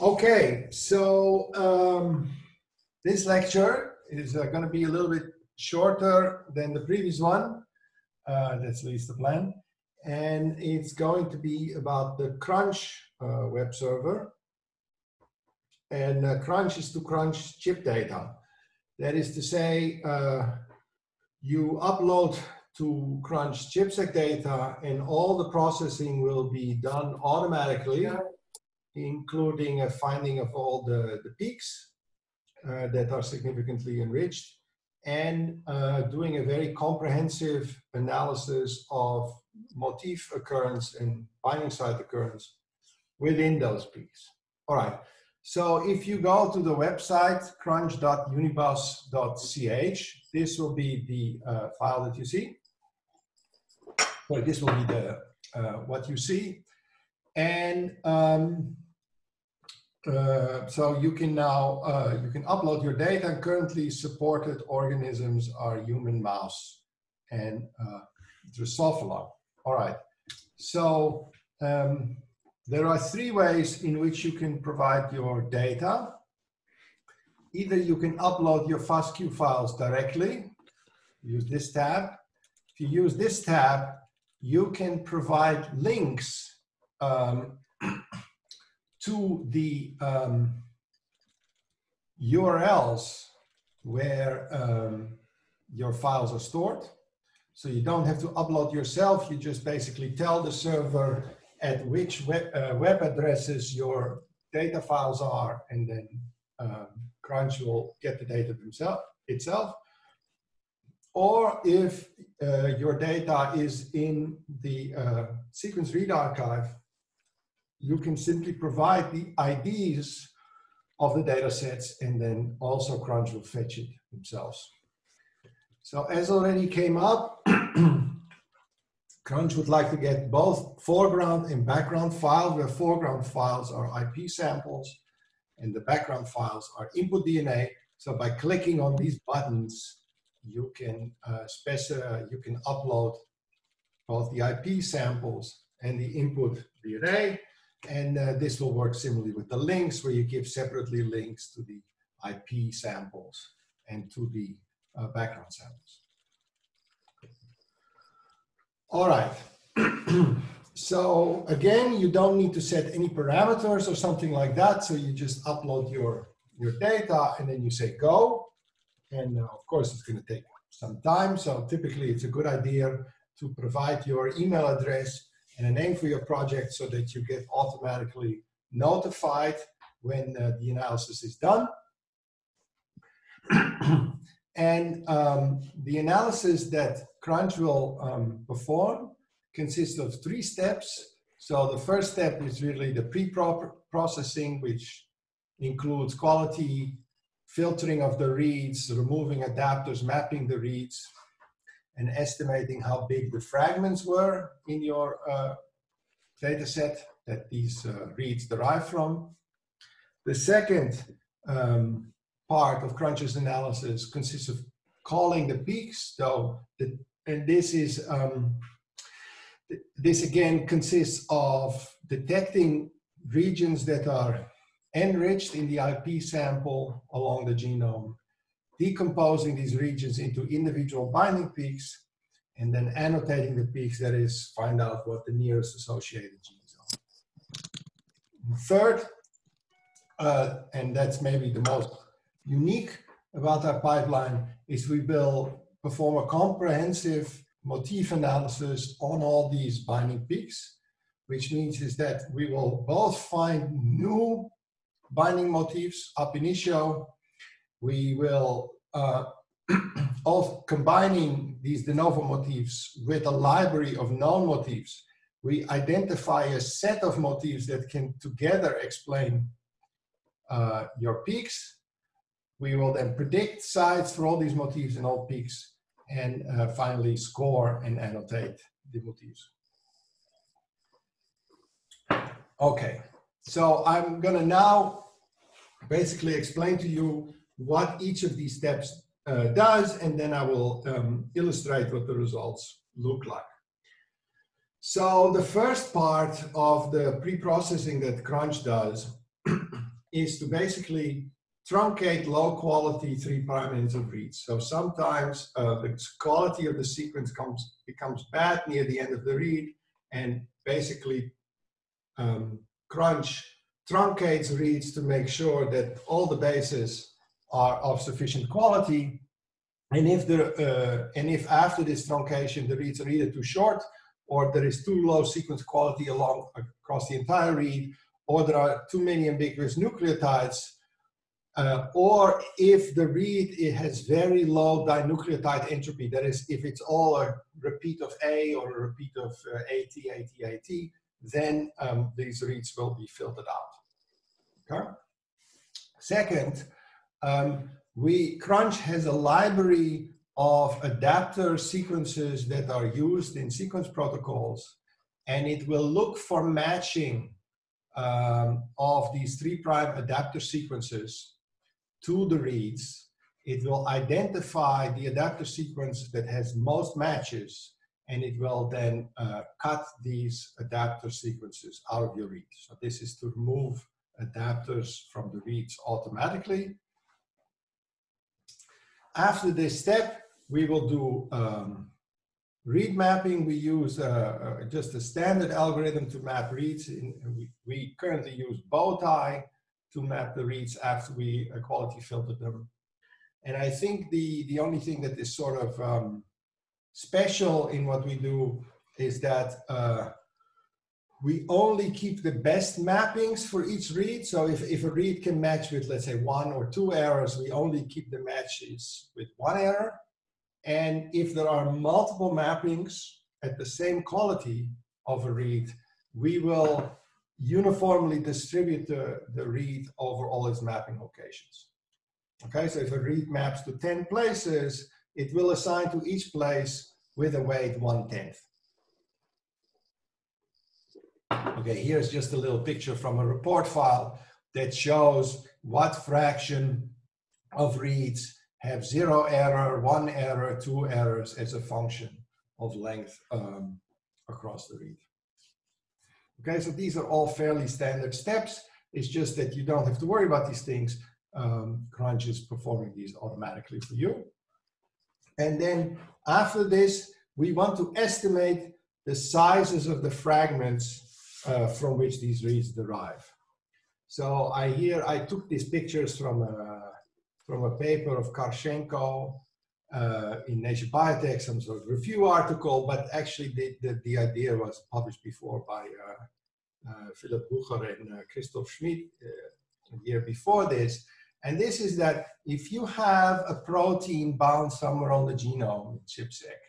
Okay, so um, this lecture is uh, going to be a little bit shorter than the previous one. Uh, that's at least the plan. And it's going to be about the Crunch uh, web server. And uh, Crunch is to crunch chip data. That is to say, uh, you upload to crunch ChIP-seq data and all the processing will be done automatically, including a finding of all the, the peaks uh, that are significantly enriched and uh, doing a very comprehensive analysis of motif occurrence and binding site occurrence within those peaks. All right, so if you go to the website crunch.unibas.ch, this will be the uh, file that you see. Well, this will be the uh, what you see. And um, uh, so you can now, uh, you can upload your data and currently supported organisms are human mouse and uh, Drosophila. All right, so um, there are three ways in which you can provide your data. Either you can upload your FASTQ files directly, use this tab. If you use this tab, you can provide links um, to the um, URLs where um, your files are stored. So you don't have to upload yourself. You just basically tell the server at which web, uh, web addresses your data files are, and then um, Crunch will get the data themselves, itself. Or if uh, your data is in the uh, sequence read archive, you can simply provide the IDs of the data sets and then also Crunch will fetch it themselves. So as already came up, Crunch would like to get both foreground and background files, where foreground files are IP samples and the background files are input DNA. So by clicking on these buttons, you can uh, specify, you can upload both the IP samples and the input DNA. And uh, this will work similarly with the links where you give separately links to the IP samples and to the uh, background samples. All right. so again, you don't need to set any parameters or something like that. So you just upload your, your data and then you say go. And uh, of course, it's going to take some time. So typically, it's a good idea to provide your email address and a name for your project so that you get automatically notified when uh, the analysis is done. and um, the analysis that Crunch will um, perform consists of three steps. So the first step is really the pre-processing, which includes quality, filtering of the reads, removing adapters, mapping the reads, and estimating how big the fragments were in your uh, data set that these uh, reads derive from. The second um, part of Crunch's analysis consists of calling the peaks, though, the, and this is um, this again consists of detecting regions that are enriched in the IP sample along the genome, decomposing these regions into individual binding peaks, and then annotating the peaks, that is, find out what the nearest associated genes are. Third, uh, and that's maybe the most unique about our pipeline, is we will perform a comprehensive motif analysis on all these binding peaks, which means is that we will both find new binding motifs ab initio. We will uh, also combining these de novo motifs with a library of known motifs. We identify a set of motifs that can together explain uh, your peaks. We will then predict sites for all these motifs and all peaks and uh, finally score and annotate the motifs. Okay, so I'm gonna now basically explain to you what each of these steps uh, does, and then I will um, illustrate what the results look like. So the first part of the pre-processing that Crunch does is to basically truncate low quality three prime ends of reads. So sometimes uh, the quality of the sequence comes becomes bad near the end of the read, and basically um, crunch truncates reads to make sure that all the bases are of sufficient quality. And if the uh, and if after this truncation the reads are either too short or there is too low sequence quality along across the entire read, or there are too many ambiguous nucleotides, uh, or if the read it has very low dinucleotide entropy, that is, if it's all a repeat of A or a repeat of uh, AT, AT, AT, then um, these reads will be filtered out. Okay. Second, um, we Crunch has a library of adapter sequences that are used in sequence protocols, and it will look for matching um, of these three prime adapter sequences to the reads. It will identify the adapter sequence that has most matches, and it will then uh, cut these adapter sequences out of your read. So this is to remove adapters from the reads automatically. After this step, we will do um, read mapping. We use uh, uh, just a standard algorithm to map reads. In, we, we, currently use Bowtie to map the reads after we uh, quality filtered them. And I think the, the only thing that is sort of um, special in what we do is that uh, we only keep the best mappings for each read. So if, if a read can match with, let's say, one or two errors, we only keep the matches with one error. And if there are multiple mappings at the same quality of a read, we will uniformly distribute the, the read over all its mapping locations. Okay, so if a read maps to 10 places, it will assign to each place with a weight one-tenth. Okay, here's just a little picture from a report file that shows what fraction of reads have zero error, one error, two errors as a function of length um, across the read. Okay, so these are all fairly standard steps. It's just that you don't have to worry about these things. Um, Crunch is performing these automatically for you. And then after this, we want to estimate the sizes of the fragments uh, from which these reads derive. So I here, I took these pictures from a, from a paper of Kharchenko uh, in Nature Biotech, some sort of review article, but actually the, the, the idea was published before by uh, uh Philip Bucher and Christoph Schmid a year before this. And this is that if you have a protein bound somewhere on the genome, ChIP-seq,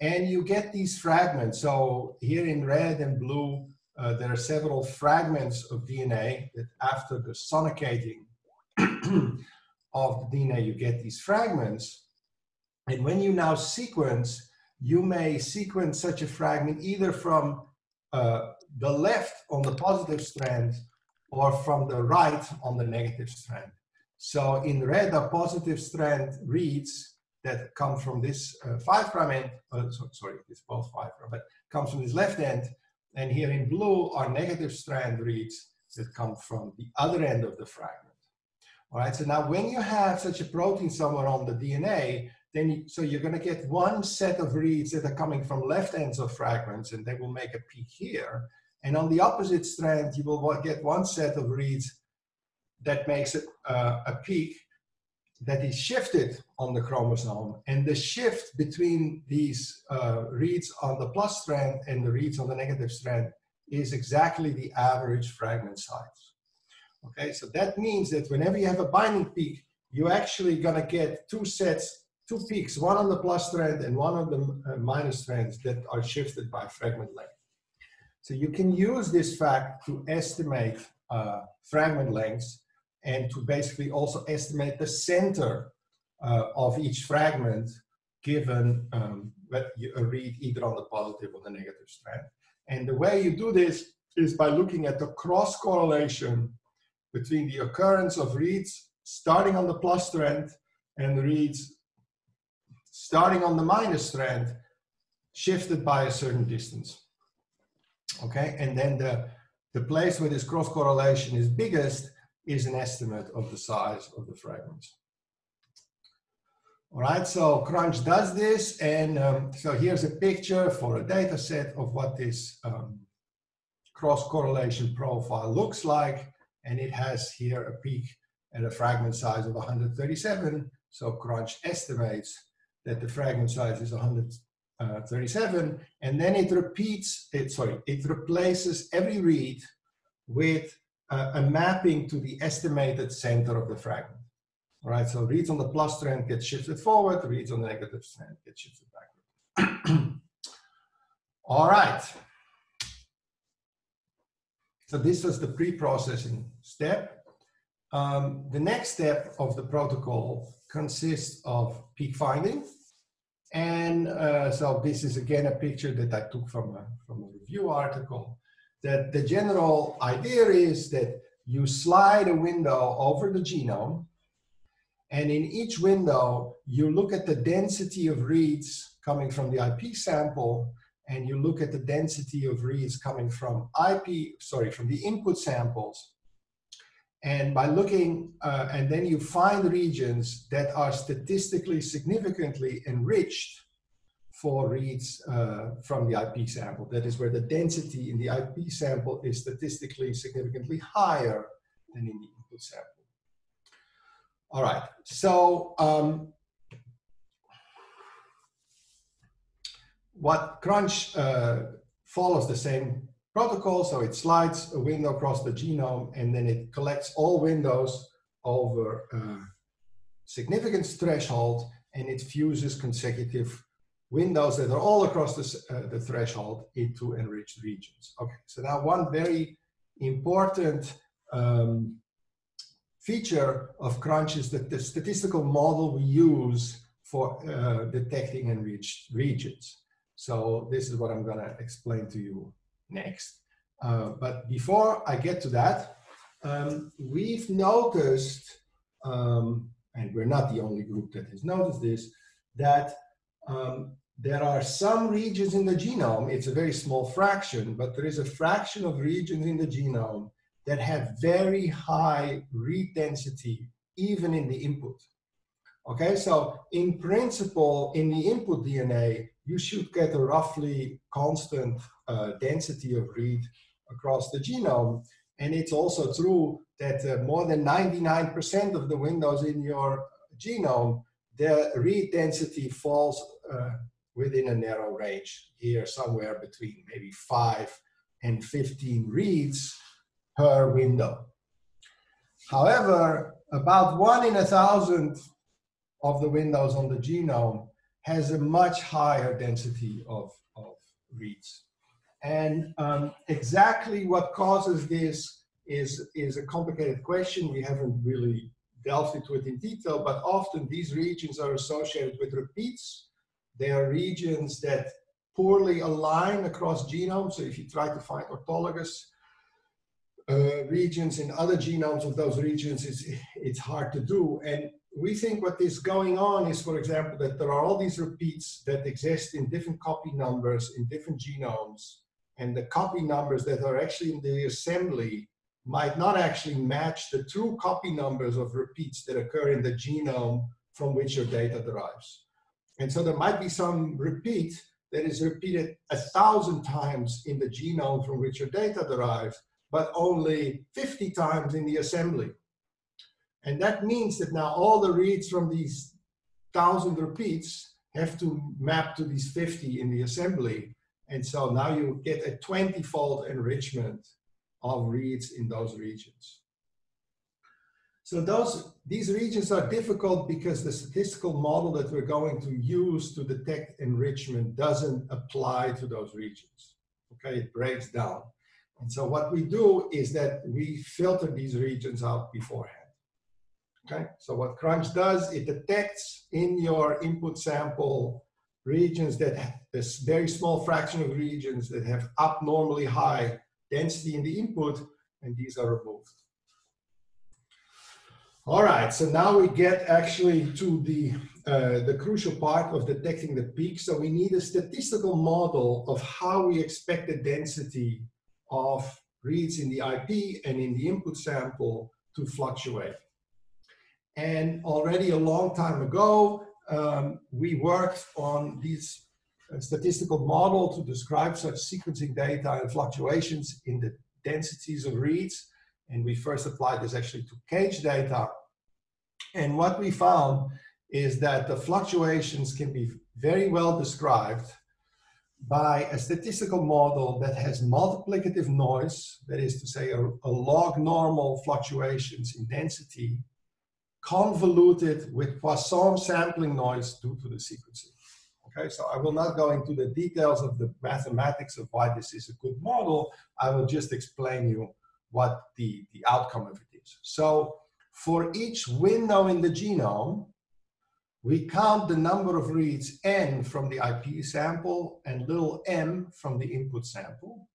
and you get these fragments. So here in red and blue, uh, there are several fragments of DNA that after the sonicating of the DNA, you get these fragments. And when you now sequence, you may sequence such a fragment either from uh, the left on the positive strand or from the right on the negative strand. So in red, a positive strand reads that come from this uh, five prime end, uh, so, sorry, it's both five prime, but comes from this left end and here in blue are negative strand reads that come from the other end of the fragment. All right, so now when you have such a protein somewhere on the DNA, then you, so you're going to get one set of reads that are coming from left ends of fragments, and they will make a peak here. And on the opposite strand, you will get one set of reads that makes it uh, a peak that is shifted on the chromosome. And the shift between these uh, reads on the plus strand and the reads on the negative strand is exactly the average fragment size. Okay, so that means that whenever you have a binding peak, you're actually going to get two sets, two peaks, one on the plus strand and one on the uh, minus strands that are shifted by fragment length. So you can use this fact to estimate uh, fragment lengths and to basically also estimate the center uh, of each fragment given um, a read either on the positive or the negative strand. And the way you do this is by looking at the cross correlation between the occurrence of reads starting on the plus strand and reads starting on the minus strand shifted by a certain distance. Okay, and then the, the place where this cross correlation is biggest is an estimate of the size of the fragments. All right, so Crunch does this, and um, so here's a picture for a data set of what this um, cross-correlation profile looks like, and it has here a peak at a fragment size of 137, so Crunch estimates that the fragment size is 137, and then it repeats, it, sorry, it replaces every read with a, a mapping to the estimated center of the fragment. All right, so reads on the plus strand get shifted forward, reads on the negative strand get shifted backward. All right. So this was the pre-processing step. Um, the next step of the protocol consists of peak finding. And uh, so this is again a picture that I took from a, from a review article. That the general idea is that you slide a window over the genome and in each window, you look at the density of reads coming from the IP sample, and you look at the density of reads coming from IP, sorry, from the input samples. And by looking, uh, and then you find regions that are statistically significantly enriched for reads uh, from the IP sample. That is where the density in the IP sample is statistically significantly higher than in the input sample. All right, so um, what Crunch uh, follows the same protocol, so it slides a window across the genome and then it collects all windows over a significance threshold and it fuses consecutive windows that are all across the, uh, the threshold into enriched regions. Okay, so now one very important um, feature of Crunch is that the statistical model we use for uh, detecting enriched regions. So this is what I'm gonna explain to you next. Uh, but before I get to that, um, we've noticed, um, and we're not the only group that has noticed this, that um, there are some regions in the genome, it's a very small fraction, but there is a fraction of regions in the genome that have very high read density even in the input. Okay, so in principle, in the input DNA, you should get a roughly constant uh, density of read across the genome. And it's also true that uh, more than 99% of the windows in your genome, the read density falls uh, within a narrow range here, somewhere between maybe 5 and 15 reads per window. However, about one in a thousand of the windows on the genome has a much higher density of, of reads. And um, exactly what causes this is, is a complicated question. We haven't really delved into it in detail, but often these regions are associated with repeats. They are regions that poorly align across genomes. So if you try to find orthologous uh, regions in other genomes of those regions, it's, it's hard to do. And we think what is going on is, for example, that there are all these repeats that exist in different copy numbers in different genomes. And the copy numbers that are actually in the assembly might not actually match the true copy numbers of repeats that occur in the genome from which your data derives. And so there might be some repeat that is repeated a thousand times in the genome from which your data derives, but only 50 times in the assembly. And that means that now all the reads from these thousand repeats have to map to these 50 in the assembly. And so now you get a 20-fold enrichment of reads in those regions. So those, these regions are difficult because the statistical model that we're going to use to detect enrichment doesn't apply to those regions. Okay, it breaks down. And so what we do is that we filter these regions out beforehand. Okay, so what Crunch does, it detects in your input sample regions that have this very small fraction of regions that have abnormally high density in the input, and these are removed. All right, so now we get actually to the, uh, the crucial part of detecting the peak. So we need a statistical model of how we expect the density of reads in the IP and in the input sample to fluctuate. And already a long time ago, um, we worked on these uh, statistical model to describe such sequencing data and fluctuations in the densities of reads. And we first applied this actually to CAGE data. And what we found is that the fluctuations can be very well described by a statistical model that has multiplicative noise, that is to say, a, a log normal fluctuations in density, convoluted with Poisson sampling noise due to the sequencing. Okay, so I will not go into the details of the mathematics of why this is a good model. I will just explain you what the, the outcome of it is. So for each window in the genome, we count the number of reads n from the IP sample and little m from the input sample.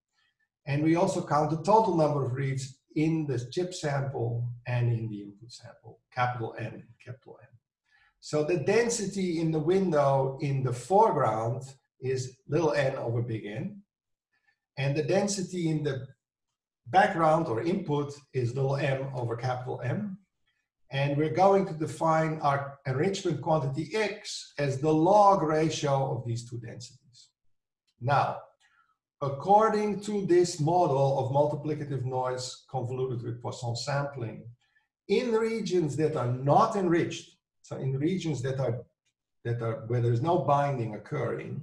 And we also count the total number of reads in the chip sample and in the input sample, capital N capital N. So the density in the window in the foreground is little n over big N. And the density in the background or input is little m over capital M. And we're going to define our enrichment quantity X as the log ratio of these two densities. Now, according to this model of multiplicative noise convoluted with Poisson sampling, in regions that are not enriched, so in regions that are, that are where there's no binding occurring,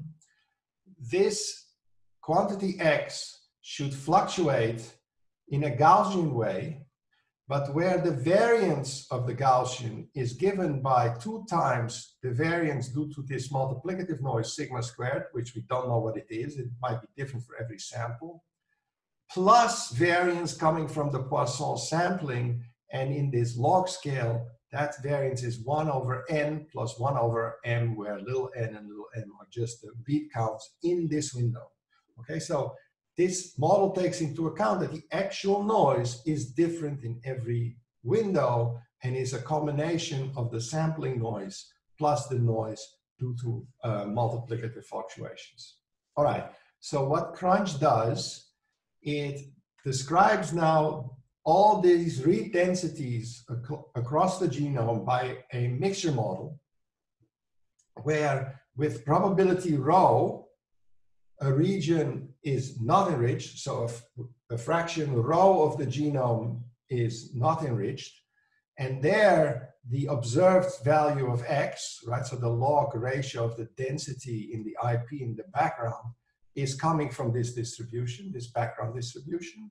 this quantity X should fluctuate in a Gaussian way but where the variance of the Gaussian is given by two times the variance due to this multiplicative noise sigma squared, which we don't know what it is, it might be different for every sample, plus variance coming from the Poisson sampling, and in this log scale, that variance is 1 over n plus 1 over m, where little n and little m are just the beat counts in this window. Okay, so this model takes into account that the actual noise is different in every window and is a combination of the sampling noise plus the noise due to uh, multiplicative fluctuations. All right, so what Crunch does, it describes now all these read densities ac across the genome by a mixture model where with probability rho, a region is not enriched, so a, fraction rho of the genome is not enriched, and there the observed value of x, right, so the log ratio of the density in the IP in the background is coming from this distribution, this background distribution.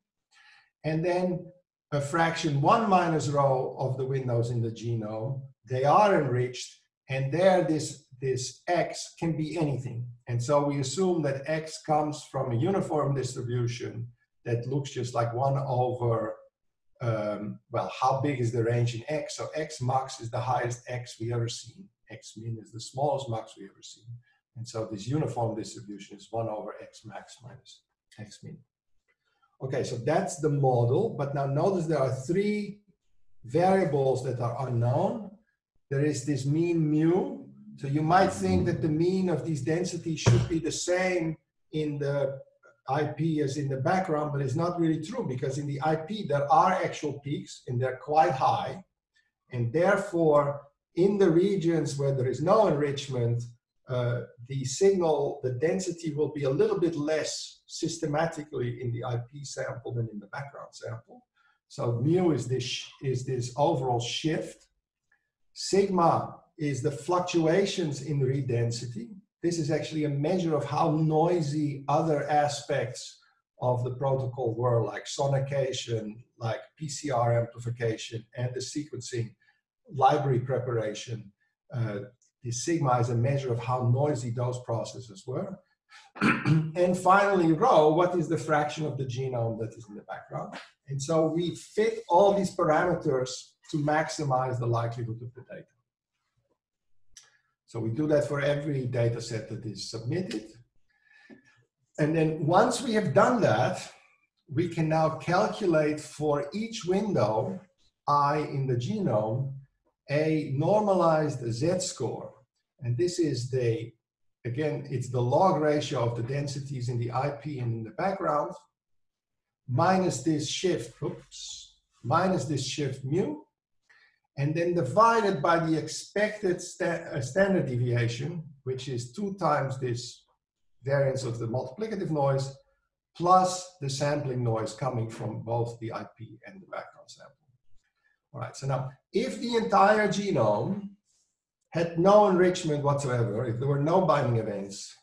And then a fraction one minus rho of the windows in the genome, they are enriched, and there this this x can be anything. And so we assume that x comes from a uniform distribution that looks just like 1 over, um, well, how big is the range in x? So x max is the highest x we ever seen. x min is the smallest max we ever seen. And so this uniform distribution is 1 over x max minus x min. Okay, so that's the model. But now notice there are three variables that are unknown. There is this mean mu, so you might think that the mean of these densities should be the same in the IP as in the background, but it's not really true because in the IP there are actual peaks and they're quite high. And therefore, in the regions where there is no enrichment, uh, the signal, the density will be a little bit less systematically in the IP sample than in the background sample. So mu is this, is this overall shift. Sigma is the fluctuations in read density. This is actually a measure of how noisy other aspects of the protocol were, like sonication, like PCR amplification, and the sequencing library preparation. Uh, the sigma is a measure of how noisy those processes were. and finally, rho, what is the fraction of the genome that is in the background? And so we fit all these parameters to maximize the likelihood of the data. So we do that for every data set that is submitted. And then once we have done that, we can now calculate for each window, I in the genome, a normalized z-score. And this is the, again, it's the log ratio of the densities in the IP and in the background, minus this shift, oops, minus this shift mu, and then divided by the expected sta uh, standard deviation, which is two times this variance of the multiplicative noise plus the sampling noise coming from both the IP and the background sample. All right, so now if the entire genome had no enrichment whatsoever, if there were no binding events,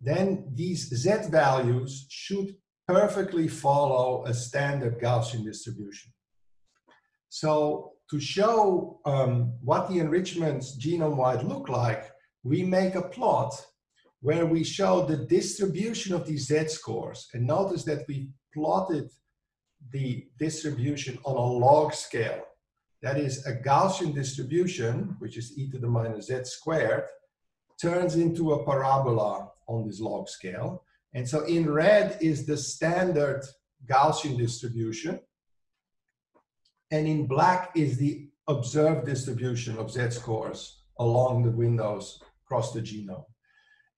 then these Z values should perfectly follow a standard Gaussian distribution. So to show um, what the enrichments genome-wide look like, we make a plot where we show the distribution of these z-scores. And notice that we plotted the distribution on a log scale. That is a Gaussian distribution, which is e to the minus z squared, turns into a parabola on this log scale. And so in red is the standard Gaussian distribution. And in black is the observed distribution of z-scores along the windows across the genome.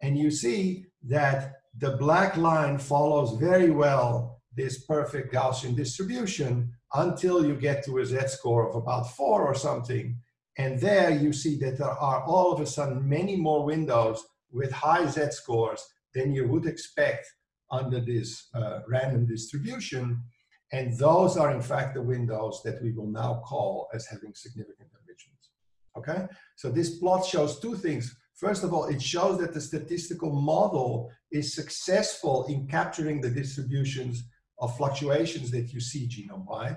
And you see that the black line follows very well this perfect Gaussian distribution until you get to a z-score of about four or something. And there you see that there are all of a sudden many more windows with high z-scores than you would expect under this uh, random distribution. And those are in fact the windows that we will now call as having significant enrichments. Okay, so this plot shows two things. First of all, it shows that the statistical model is successful in capturing the distributions of fluctuations that you see genome-wide.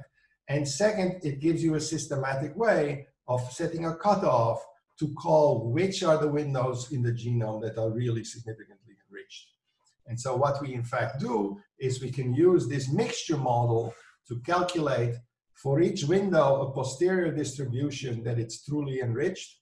And second, it gives you a systematic way of setting a cutoff to call which are the windows in the genome that are really significantly enriched. And so what we in fact do is we can use this mixture model to calculate for each window a posterior distribution that it's truly enriched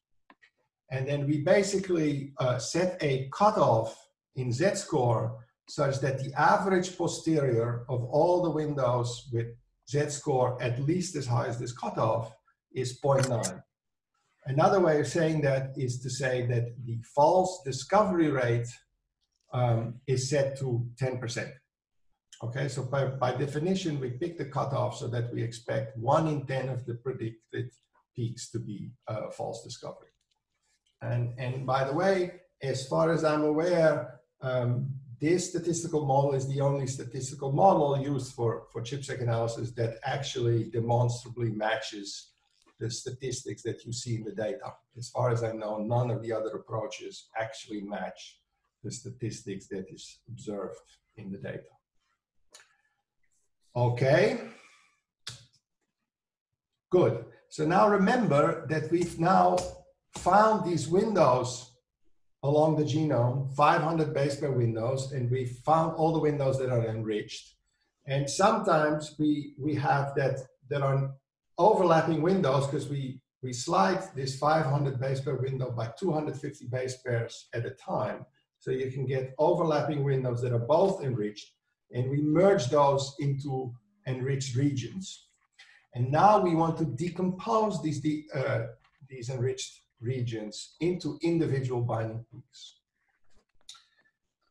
and then we basically uh, set a cutoff in z-score such that the average posterior of all the windows with z-score at least as high as this cutoff is 0.9. Another way of saying that is to say that the false discovery rate um, is set to 10%. Okay, so by, by definition, we pick the cutoff so that we expect one in 10 of the predicted peaks to be uh, false discovery. And, and by the way, as far as I'm aware, um, this statistical model is the only statistical model used for, for ChIP-seq analysis that actually demonstrably matches the statistics that you see in the data. As far as I know, none of the other approaches actually match the statistics that is observed in the data. Okay. Good. So now remember that we've now found these windows along the genome, 500 base pair windows, and we found all the windows that are enriched. And sometimes we, we have that there are overlapping windows because we, we slide this 500 base pair window by 250 base pairs at a time. So you can get overlapping windows that are both enriched, and we merge those into enriched regions. And now we want to decompose these, de uh, these enriched regions into individual binding peaks.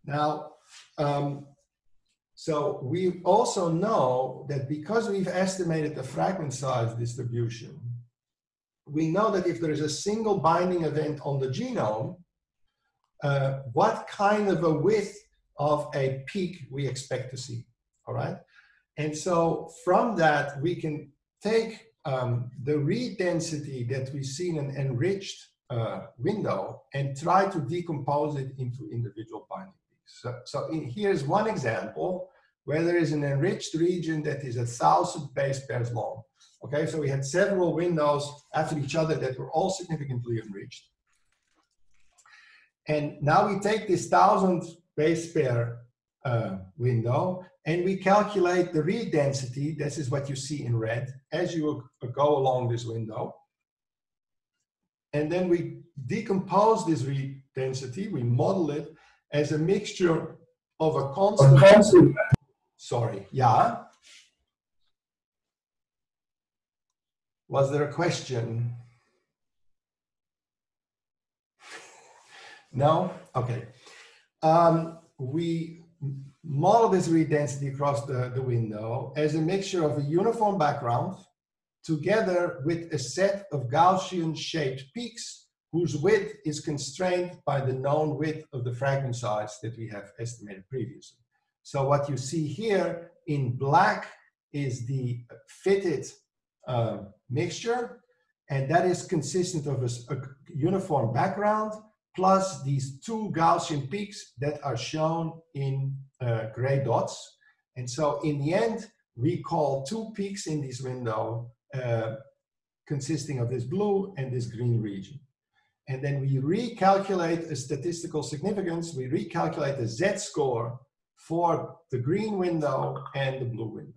Now, um, so we also know that because we've estimated the fragment size distribution, we know that if there is a single binding event on the genome, uh, what kind of a width of a peak we expect to see, all right? And so from that, we can take um, the read density that we see in an enriched uh, window and try to decompose it into individual binding peaks. So, so in, here's one example where there is an enriched region that is a thousand base pairs long. Okay, so we had several windows after each other that were all significantly enriched. And now we take this thousand base pair uh, window and we calculate the read density, this is what you see in red, as you go along this window. And then we decompose this read density, we model it as a mixture of a constant. A constant. Sorry, yeah. Was there a question? No? Okay. Um, we model this read density across the, the window as a mixture of a uniform background, together with a set of Gaussian shaped peaks whose width is constrained by the known width of the fragment size that we have estimated previously. So what you see here in black is the fitted uh, mixture, and that is consistent of a, a, uniform background plus these two Gaussian peaks that are shown in uh, gray dots. And so in the end, we call two peaks in this window uh, consisting of this blue and this green region. And then we recalculate a statistical significance. We recalculate the z-score for the green window and the blue window.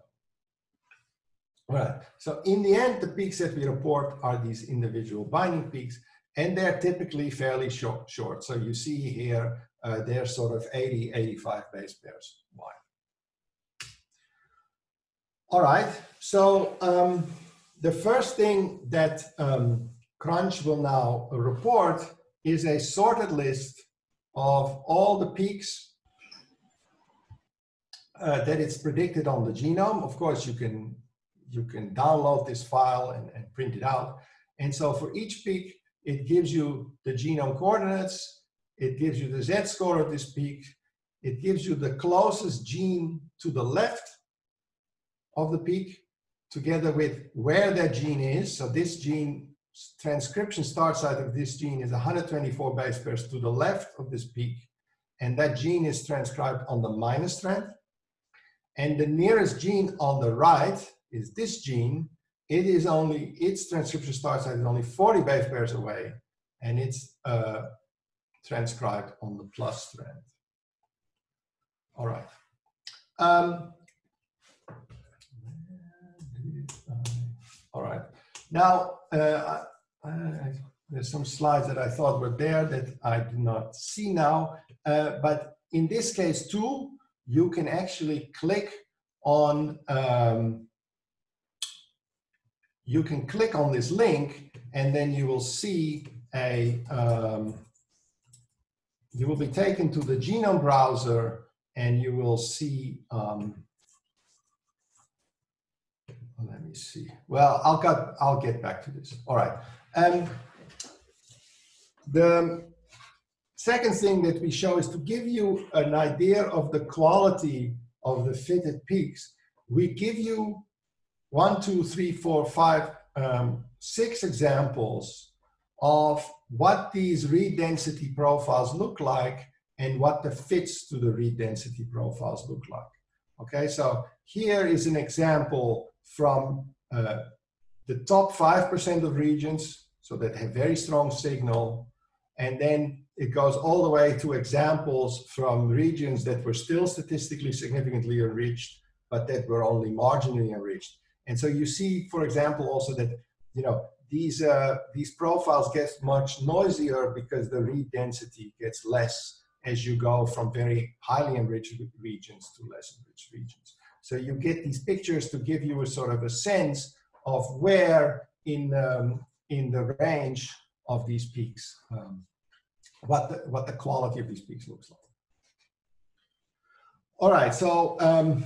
All right, so in the end, the peaks that we report are these individual binding peaks, and they're typically fairly short. short. So you see here, uh, they're sort of 80, 85 base pairs wide. All right, so um, the first thing that um, Crunch will now report is a sorted list of all the peaks uh, that it's predicted on the genome. Of course, you can you can download this file and, and print it out. And so for each peak, it gives you the genome coordinates, it gives you the z-score of this peak, it gives you the closest gene to the left of the peak, together with where that gene is. So this gene transcription start site of this gene is 124 base pairs to the left of this peak, and that gene is transcribed on the minus strand. And the nearest gene on the right is this gene. It is only, its transcription start site is only 40 base pairs away, and it's uh, transcribed on the plus strand. All right. Um, all right. Now, uh, I, I, there's some slides that I thought were there that I do not see now, uh, but in this case too, you can actually click on, um, you can click on this link and then you will see a, um, you will be taken to the genome browser and you will see um, let me see. Well, I'll get, I'll get back to this. All right. Um, the second thing that we show is to give you an idea of the quality of the fitted peaks. We give you one, two, three, four, five, um, six examples of what these read density profiles look like and what the fits to the read density profiles look like. Okay, so here is an example from uh, the top 5% of regions, so that have very strong signal, and then it goes all the way to examples from regions that were still statistically significantly enriched, but that were only marginally enriched. And so you see, for example, also that you know these uh, these profiles get much noisier because the read density gets less as you go from very highly enriched regions to less enriched regions. So you get these pictures to give you a sort of a sense of where in, um, in the range of these peaks, um, what, the, what the quality of these peaks looks like. All right, so um,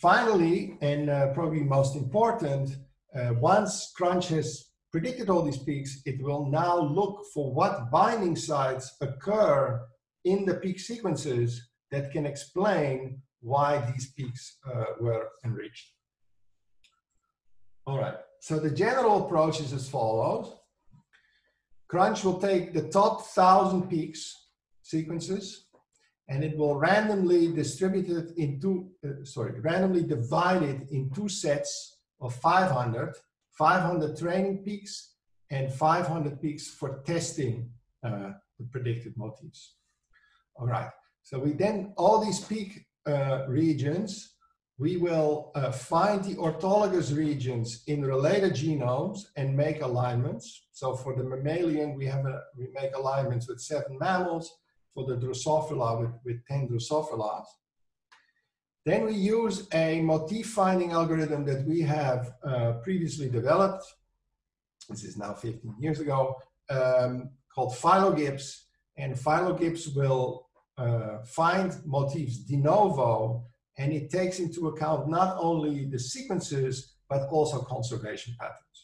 finally, and uh, probably most important, uh, once Crunch has predicted all these peaks, it will now look for what binding sites occur in the peak sequences that can explain why these peaks uh, were enriched. All right, so the general approach is as follows. Crunch will take the top thousand peaks sequences and it will randomly distribute it into, uh, sorry, randomly divide it in two sets of 500, 500 training peaks and 500 peaks for testing uh, the predicted motifs. All right, so we then, all these peak uh, regions, we will uh, find the orthologous regions in related genomes and make alignments. So for the mammalian, we have a, we make alignments with seven mammals. For the Drosophila, with, with 10 Drosophilas. Then we use a motif finding algorithm that we have uh, previously developed. This is now 15 years ago, um, called PhyloGibbs. And PhyloGibbs will uh, find motifs de novo, and it takes into account not only the sequences, but also conservation patterns.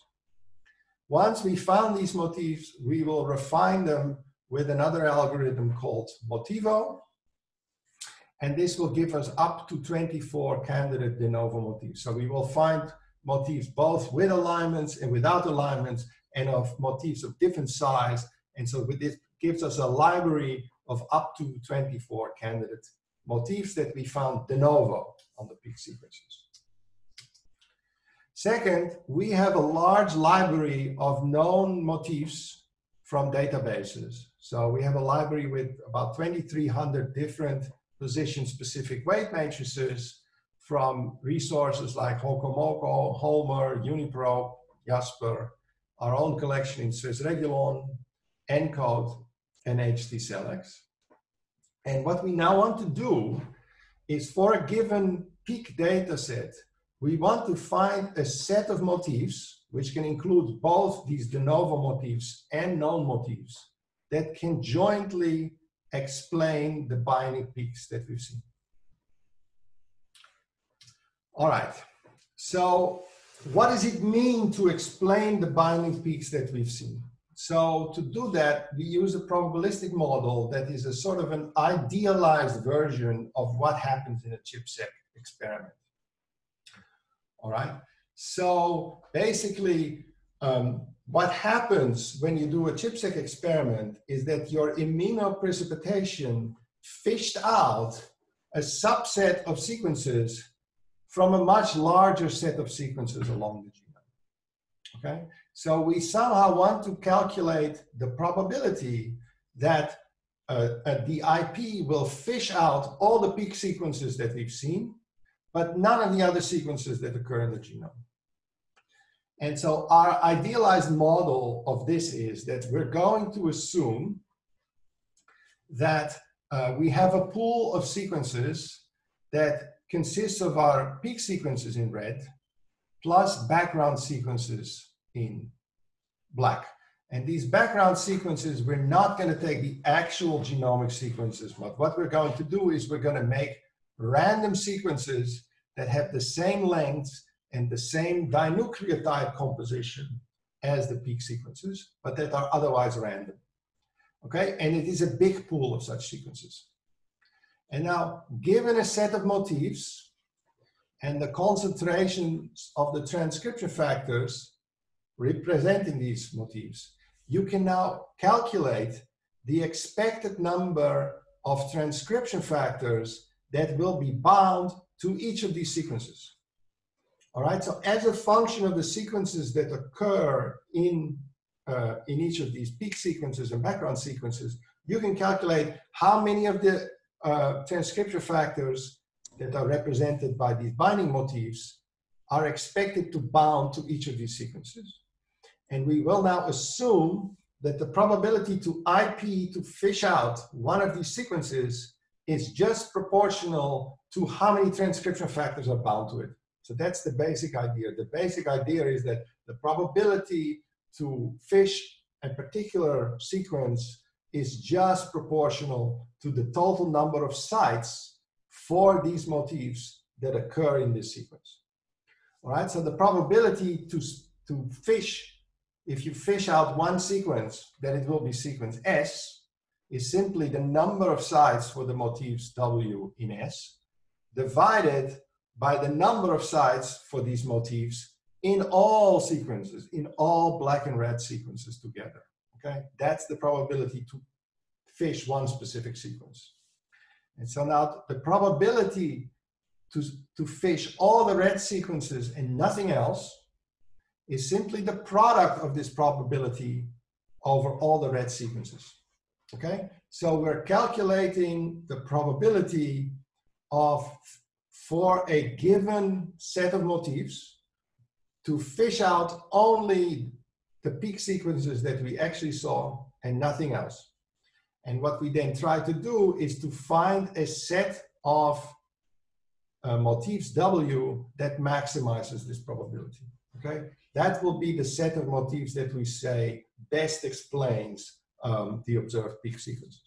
Once we found these motifs, we will refine them with another algorithm called MotEvo. And this will give us up to 24 candidate de novo motifs. So we will find motifs both with alignments and without alignments and of motifs of different size. And so this gives us a library of up to 24 candidate motifs that we found de novo on the peak sequences. Second, we have a large library of known motifs from databases. So we have a library with about 2,300 different position-specific weight matrices from resources like HOCOMOCO, Homer, UniPROBE, JASPAR, our own collection in SwissRegulon, ENCODE, and HT-SELEX. And what we now want to do is for a given peak data set, we want to find a set of motifs, which can include both these de novo motifs and known motifs, that can jointly explain the binding peaks that we've seen. All right, so what does it mean to explain the binding peaks that we've seen? So to do that, we use a probabilistic model that is a sort of an idealized version of what happens in a ChIP-seq experiment. All right. So basically, um, what happens when you do a ChIP-seq experiment is that your immunoprecipitation fished out a subset of sequences from a much larger set of sequences along the genome. Okay, so we somehow want to calculate the probability that uh, the IP will fish out all the peak sequences that we've seen but none of the other sequences that occur in the genome. And so our idealized model of this is that we're going to assume that uh, we have a pool of sequences that consists of our peak sequences in red plus background sequences in black. And these background sequences, we're not going to take the actual genomic sequences. But what we're going to do is we're going to make random sequences that have the same length and the same dinucleotide composition as the peak sequences, but that are otherwise random. Okay, and it is a big pool of such sequences. And now, given a set of motifs and the concentrations of the transcription factors representing these motifs, you can now calculate the expected number of transcription factors that will be bound to each of these sequences. All right, so as a function of the sequences that occur in, uh, in each of these peak sequences and background sequences, you can calculate how many of the uh, transcription factors that are represented by these binding motifs are expected to bound to each of these sequences. And we will now assume that the probability to IP to fish out one of these sequences is just proportional to how many transcription factors are bound to it. So that's the basic idea. The basic idea is that the probability to fish a particular sequence is just proportional to the total number of sites for these motifs that occur in this sequence. All right, so the probability to, to fish, if you fish out one sequence, then it will be sequence S, is simply the number of sites for the motifs W in S divided by the number of sites for these motifs in all sequences, in all black and red sequences together. Okay, that's the probability to fish one specific sequence. And so now the probability to, to fish all the red sequences and nothing else is simply the product of this probability over all the red sequences. Okay, so we're calculating the probability of for a given set of motifs to fish out only the peak sequences that we actually saw and nothing else. And what we then try to do is to find a set of uh, motifs W that maximizes this probability. Okay, that will be the set of motifs that we say best explains um, the observed peak sequences.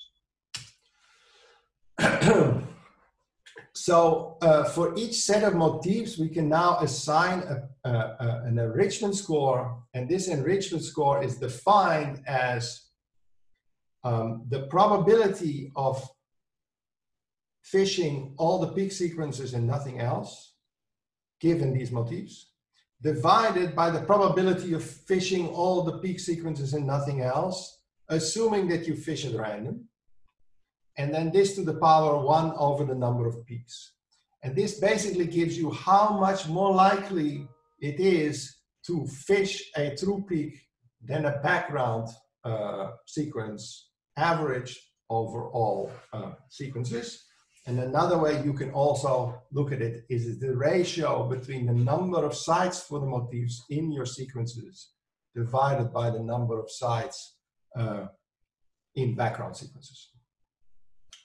so uh, for each set of motifs, we can now assign a, a, a, an enrichment score, and this enrichment score is defined as um, the probability of fishing all the peak sequences and nothing else, given these motifs, divided by the probability of fishing all the peak sequences and nothing else, assuming that you fish at random and then this to the power one over the number of peaks. And this basically gives you how much more likely it is to fish a true peak than a background uh, sequence averaged over all uh, sequences. And another way you can also look at it is the ratio between the number of sites for the motifs in your sequences divided by the number of sites uh, in background sequences.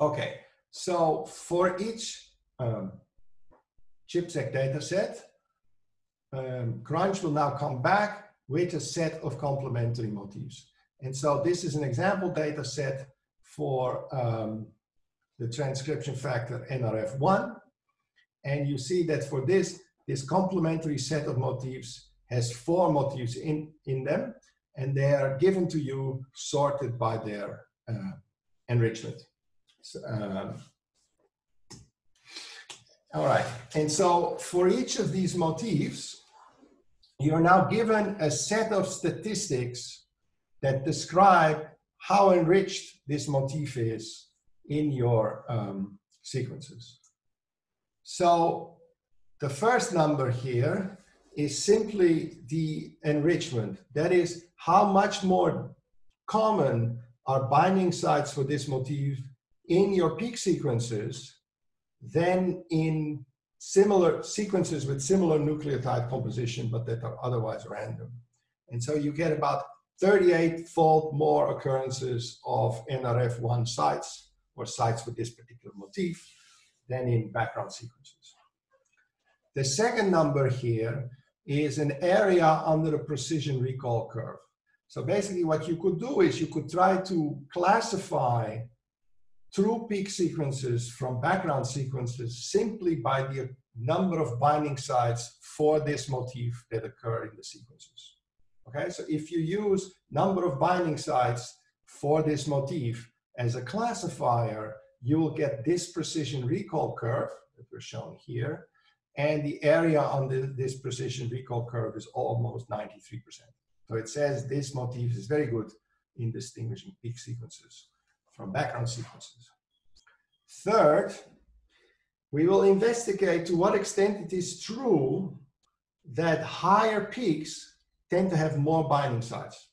Okay, so for each um, ChIP-seq data set, um, Crunch will now come back with a set of complementary motifs. And so this is an example data set for um, the transcription factor NRF1. And you see that for this, this complementary set of motifs has four motifs in, in them, and they are given to you sorted by their uh, enrichment. Um, all right, and so for each of these motifs, you're now given a set of statistics that describe how enriched this motif is in your um, sequences. So the first number here is simply the enrichment. That is how much more common are binding sites for this motif in your peak sequences than in similar sequences with similar nucleotide composition, but that are otherwise random. And so you get about 38 fold more occurrences of NRF1 sites or sites with this particular motif than in background sequences. The second number here is an area under a precision recall curve. So basically what you could do is you could try to classify true peak sequences from background sequences simply by the number of binding sites for this motif that occur in the sequences. Okay, so if you use number of binding sites for this motif as a classifier, you will get this precision recall curve that we're showing here, and the area on the, this precision recall curve is almost 93%. So it says this motif is very good in distinguishing peak sequences from background sequences. Third, we will investigate to what extent it is true that higher peaks tend to have more binding sites.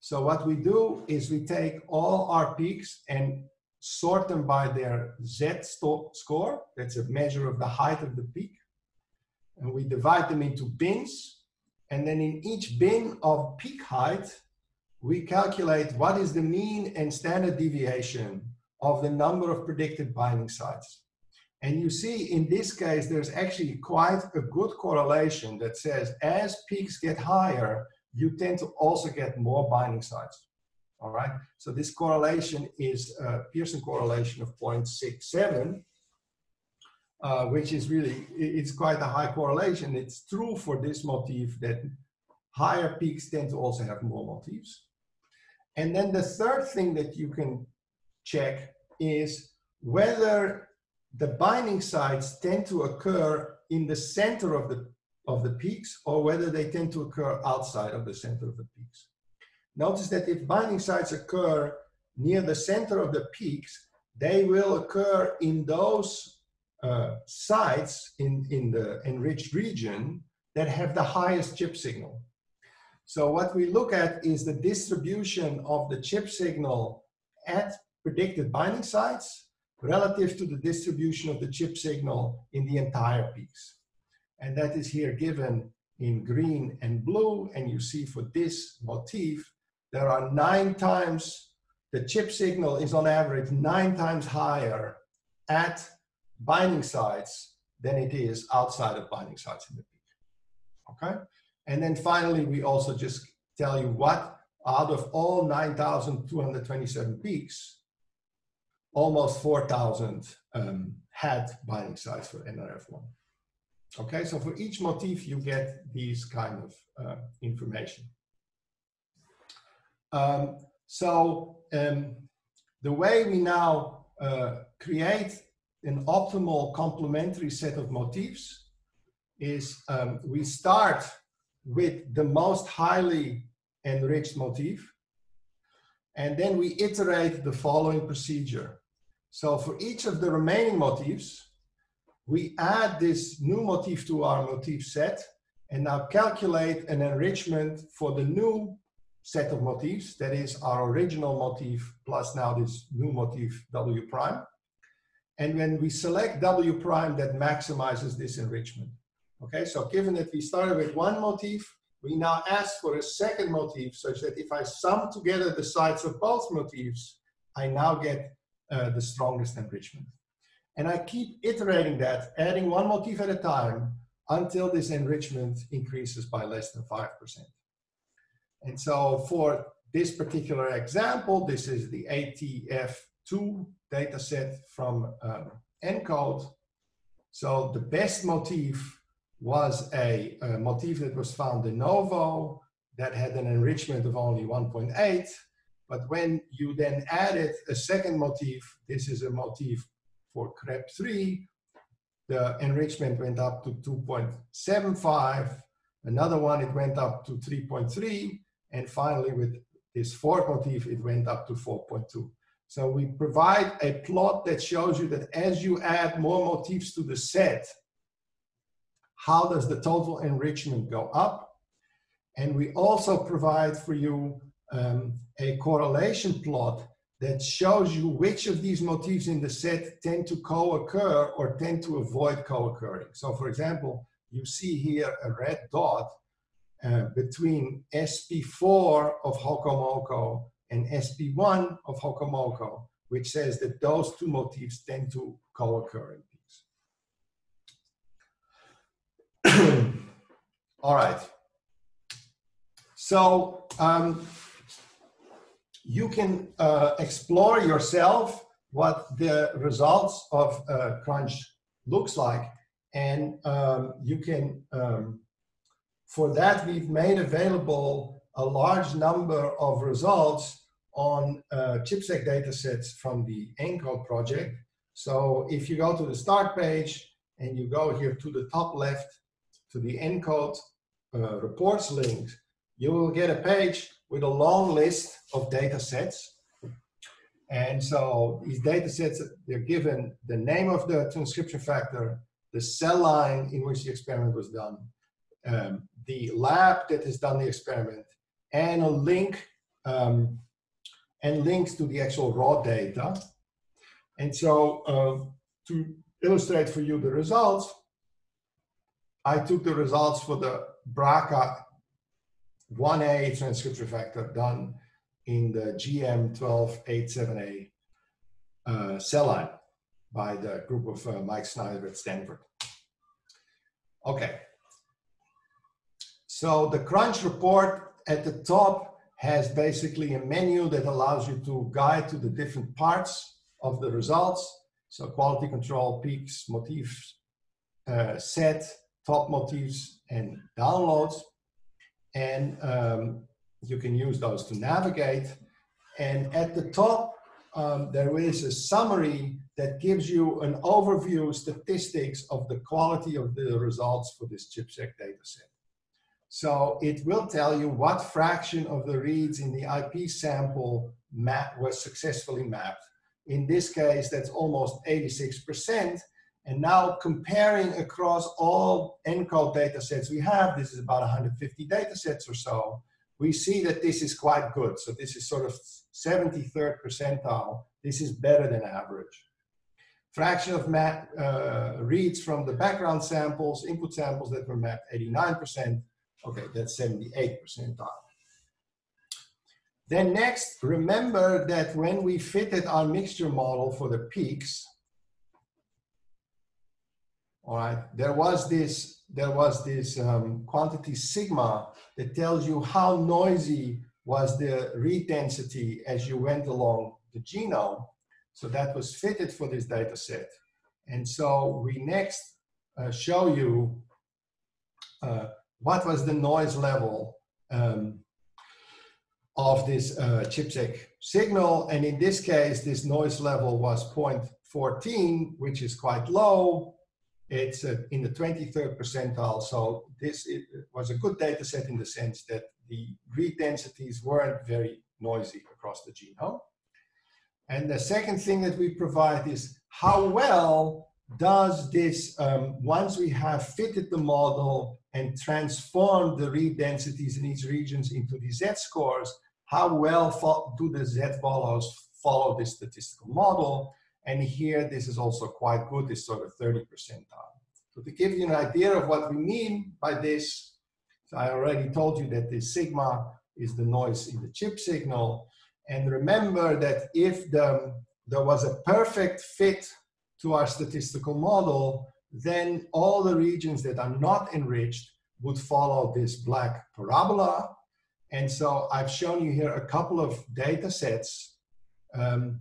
So what we do is we take all our peaks and sort them by their Z score. That's a measure of the height of the peak. And we divide them into bins. And then in each bin of peak height, we calculate what is the mean and standard deviation of the number of predicted binding sites. And you see in this case, there's actually quite a good correlation that says as peaks get higher, you tend to also get more binding sites. All right. So this correlation is a Pearson correlation of 0.67, uh, which is really, it's quite a high correlation. It's true for this motif that higher peaks tend to also have more motifs. And then the third thing that you can check is whether the binding sites tend to occur in the center of the, of the peaks or whether they tend to occur outside of the center of the peaks. Notice that if binding sites occur near the center of the peaks, they will occur in those uh, sites in, in the enriched region that have the highest chip signal. So what we look at is the distribution of the chip signal at predicted binding sites relative to the distribution of the chip signal in the entire piece. And that is here given in green and blue. And you see for this motif, there are nine times, the chip signal is on average nine times higher at binding sites than it is outside of binding sites in the peak. Okay? And then finally, we also just tell you what out of all 9,227 peaks, almost 4,000 um, had binding sites for NRF1. Okay, so for each motif, you get these kind of uh, information. Um, so um, the way we now uh, create an optimal complementary set of motifs is um, we start with the most highly enriched motif, and then we iterate the following procedure. So for each of the remaining motifs, we add this new motif to our motif set and now calculate an enrichment for the new set of motifs, that is our original motif plus now this new motif W prime. And when we select W prime, that maximizes this enrichment. Okay, so given that we started with one motif, we now ask for a second motif such that if I sum together the sides of both motifs, I now get uh, the strongest enrichment. And I keep iterating that, adding one motif at a time until this enrichment increases by less than 5%. And so for this particular example, this is the ATF2 dataset from um, ENCODE. So the best motif was a, a, motif that was found de novo that had an enrichment of only 1.8. But when you then added a second motif, this is a motif for CREB3, the enrichment went up to 2.75. Another one, it went up to 3.3. And finally, with this fourth motif, it went up to 4.2. So we provide a plot that shows you that as you add more motifs to the set, how does the total enrichment go up? And we also provide for you um, a correlation plot that shows you which of these motifs in the set tend to co-occur or tend to avoid co-occurring. So for example, you see here a red dot uh, between SP4 of HOCOMOCO and SP1 of HOCOMOCO, which says that those two motifs tend to co-occur in these. All right. So um, you can uh, explore yourself what the results of uh, crunch looks like and um, you can um, for that we've made available a large number of results on uh, ChIP-seq datasets from the ENCODE project so if you go to the start page and you go here to the top left to the ENCODE uh, reports link you will get a page with a long list of data sets. And so these data sets, they're given the name of the transcription factor, the cell line in which the experiment was done, um, the lab that has done the experiment, and a link, um, and links to the actual raw data. And so uh, to illustrate for you the results, I took the results for the BRCA 1A transcription factor done in the GM12878 uh, cell line by the group of uh, Mike Snyder at Stanford. Okay. So the crunch report at the top has basically a menu that allows you to guide to the different parts of the results. So quality control, peaks, motifs, uh, set, top motifs, and downloads and um, you can use those to navigate. And at the top, um, there is a summary that gives you an overview statistics of the quality of the results for this ChIP-seq dataset. So it will tell you what fraction of the reads in the IP sample map was successfully mapped. In this case, that's almost 86%. And now comparing across all ENCODE data sets we have, this is about 150 data sets or so, we see that this is quite good. So this is sort of 73rd percentile. This is better than average. Fraction of map, uh, reads from the background samples, input samples that were mapped 89%. Okay, that's 78 percentile. Then next, remember that when we fitted our mixture model for the peaks, all right there was this there was this um, quantity sigma that tells you how noisy was the read density as you went along the genome So that was fitted for this data set. And so we next uh, show you uh, what was the noise level um, of this uh, ChIP-seq signal. And in this case, this noise level was 0.14, which is quite low. It's uh, in the 23rd percentile. So this was a good data set in the sense that the read densities weren't very noisy across the genome. And the second thing that we provide is how well does this, um, once we have fitted the model and transformed the read densities in each regions into the z-scores, how well do the z-follows follow this statistical model? And here, this is also quite good, this sort of 30 percentile. So to give you an idea of what we mean by this, so I already told you that this sigma is the noise in the chip signal. And remember that if the, there was a perfect fit to our statistical model, then all the regions that are not enriched would follow this black parabola. And so I've shown you here a couple of data sets um,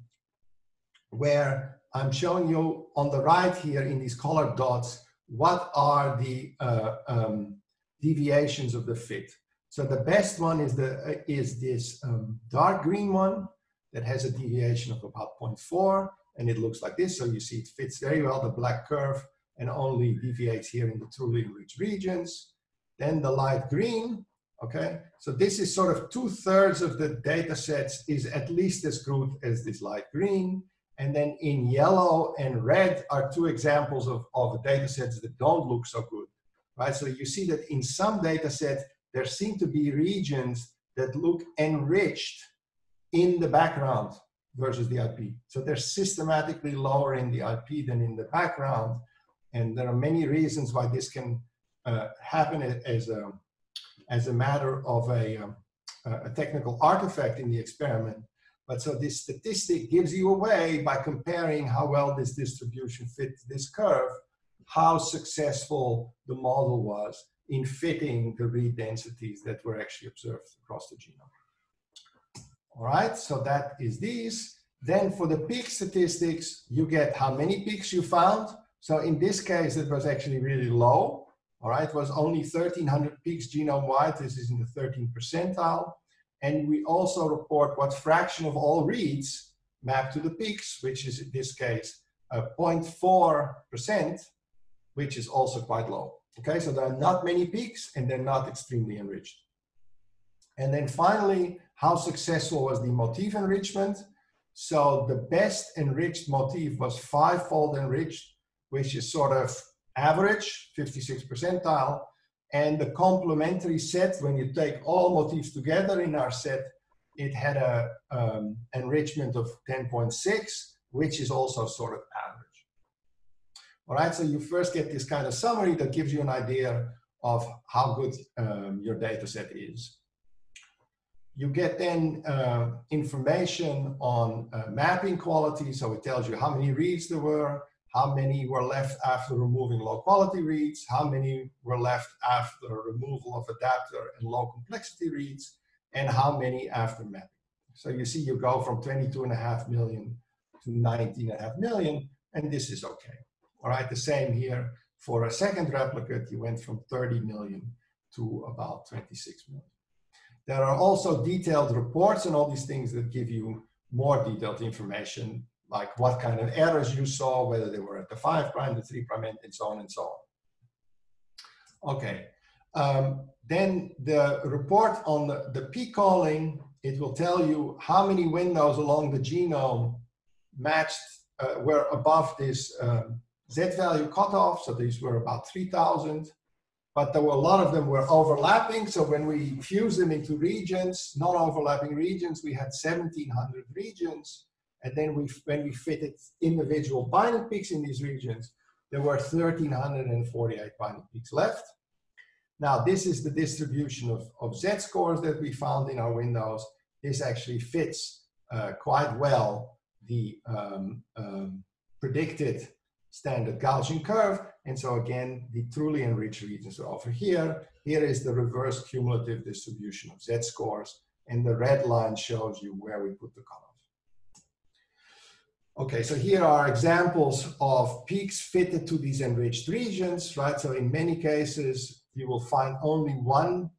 where I'm showing you on the right here in these colored dots, what are the uh, um, deviations of the fit. So the best one is, the, uh, is this um, dark green one that has a deviation of about 0.4 and it looks like this. So you see it fits very well the black curve and only deviates here in the truly enriched regions. Then the light green, okay? So this is sort of two thirds of the data sets is at least as good as this light green. And then in yellow and red are two examples of, of data sets that don't look so good, right? So you see that in some data sets, there seem to be regions that look enriched in the background versus the IP. So they're systematically lower in the IP than in the background. And there are many reasons why this can uh, happen as a, as a matter of a, um, a technical artifact in the experiment. But so this statistic gives you a way by comparing how well this distribution fits this curve, how successful the model was in fitting the read densities that were actually observed across the genome. All right, so that is these. Then for the peak statistics, you get how many peaks you found. So in this case, it was actually really low. All right, it was only 1300 peaks genome-wide. This is in the 13th percentile. And we also report what fraction of all reads map to the peaks, which is in this case 0.4%, which is also quite low. Okay, so there are not many peaks and they're not extremely enriched. And then finally, how successful was the motif enrichment? So the best enriched motif was five-fold enriched, which is sort of average, 56 percentile. And the complementary set, when you take all motifs together in our set, it had a um, enrichment of 10.6, which is also sort of average. All right, so you first get this kind of summary that gives you an idea of how good um, your data set is. You get then uh, information on uh, mapping quality, so it tells you how many reads there were, how many were left after removing low quality reads, how many were left after removal of adapter and low complexity reads, and how many after mapping. So you see you go from 22.5 million to 19.5 million, and this is okay. All right, the same here. For a second replicate, you went from 30 million to about 26 million. There are also detailed reports and all these things that give you more detailed information, like what kind of errors you saw, whether they were at the 5 prime, the 3 prime, end, and so on and so on. Okay, um, then the report on the, the peak calling, it will tell you how many windows along the genome matched, uh, were above this um, Z value cutoff. So these were about 3,000 but there were a lot of them were overlapping. So when we fused them into regions, non-overlapping regions, we had 1,700 regions. And then we, when we fitted individual binding peaks in these regions, there were 1,348 binding peaks left. Now, this is the distribution of, of z-scores that we found in our windows. This actually fits uh, quite well the um, um, predicted standard Gaussian curve. And so again, the truly enriched regions are over here. Here is the reverse cumulative distribution of Z-scores. And the red line shows you where we put the cutoff. Okay, so here are examples of peaks fitted to these enriched regions, right? So in many cases, you will find only one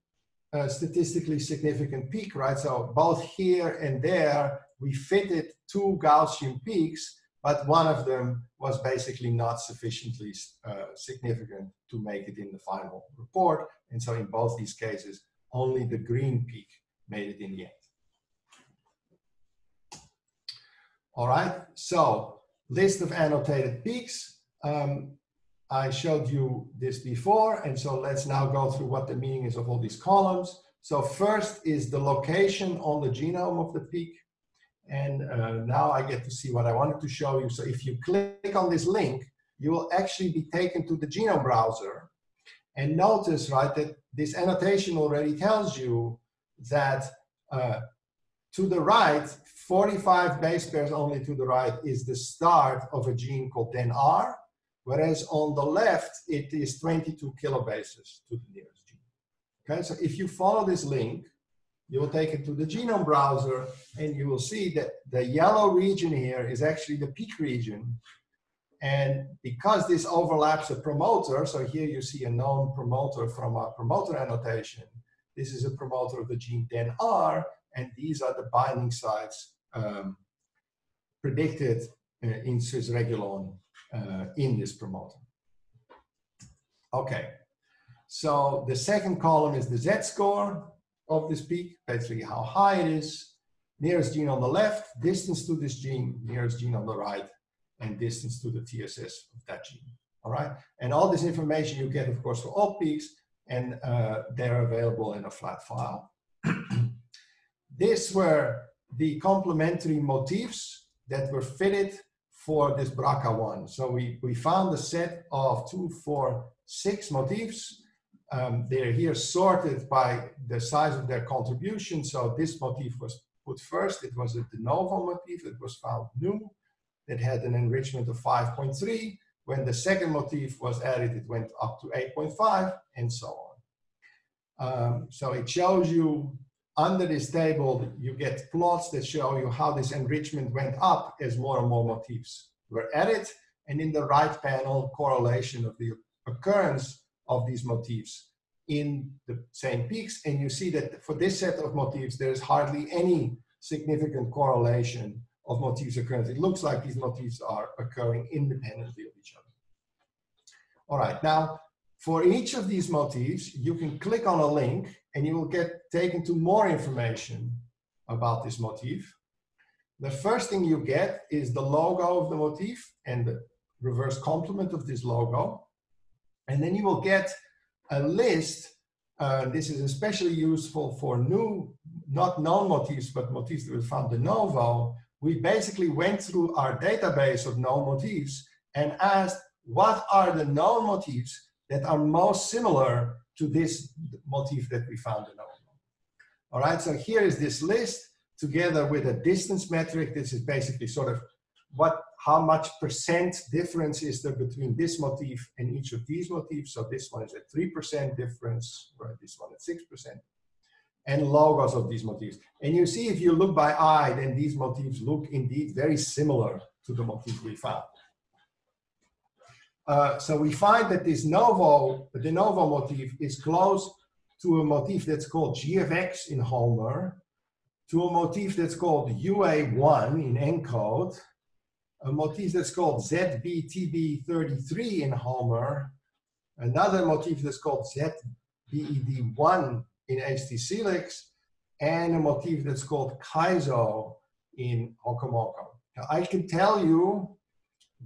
uh, statistically significant peak, right? So both here and there, we fitted two Gaussian peaks, but one of them was basically not sufficiently uh, significant to make it in the final report. And so in both these cases, only the green peak made it in the end. All right, so list of annotated peaks. Um, I showed you this before, and so let's now go through what the meaning is of all these columns. So first is the location on the genome of the peak. And uh, now I get to see what I wanted to show you. So if you click on this link, you will actually be taken to the genome browser. And notice, right, that this annotation already tells you that uh, to the right, 45 base pairs only to the right is the start of a gene called DENR, whereas on the left, it is 22 kilobases to the nearest gene. Okay, so if you follow this link, you will take it to the genome browser and you will see that the yellow region here is actually the peak region. And because this overlaps a promoter, so here you see a known promoter from our promoter annotation, this is a promoter of the gene DENR, and these are the binding sites um, predicted uh, in SwissRegulon uh, in this promoter. Okay, so the second column is the Z-score of this peak, basically how high it is, nearest gene on the left, distance to this gene, nearest gene on the right, and distance to the TSS of that gene. All right, and all this information you get, of course, for all peaks, and uh, they're available in a flat file. These were the complementary motifs that were fitted for this BRCA1. So we, we found a set of two, four, six motifs. Um, they're here sorted by the size of their contribution. So this motif was put first. It was a de novo motif It was found new. It had an enrichment of 5.3. When the second motif was added, it went up to 8.5 and so on. Um, so it shows you under this table, you get plots that show you how this enrichment went up as more and more motifs were added. And in the right panel, correlation of the occurrence of these motifs in the same peaks. And you see that for this set of motifs, there is hardly any significant correlation of motifs occurrence. It looks like these motifs are occurring independently of each other. All right, now for each of these motifs, you can click on a link and you will get taken to more information about this motif. The first thing you get is the logo of the motif and the reverse complement of this logo. And then you will get a list. Uh, this is especially useful for new, not known motifs, but motifs that we found de novo. We basically went through our database of known motifs and asked what are the known motifs that are most similar to this motif that we found in our model. All right, so here is this list together with a distance metric. This is basically sort of what, how much percent difference is there between this motif and each of these motifs. So this one is a 3% difference, right? This one at 6%. And logos of these motifs. And you see, if you look by eye, then these motifs look indeed very similar to the motif we found. Uh, so we find that this novo, the novo motif is close to a motif that's called GFX in Homer, to a motif that's called UA1 in ENCODE, a motif that's called ZBTB33 in Homer, another motif that's called ZBED1 in HT-SELEX, and a motif that's called Kaiso in HOCOMOCO. Now, I can tell you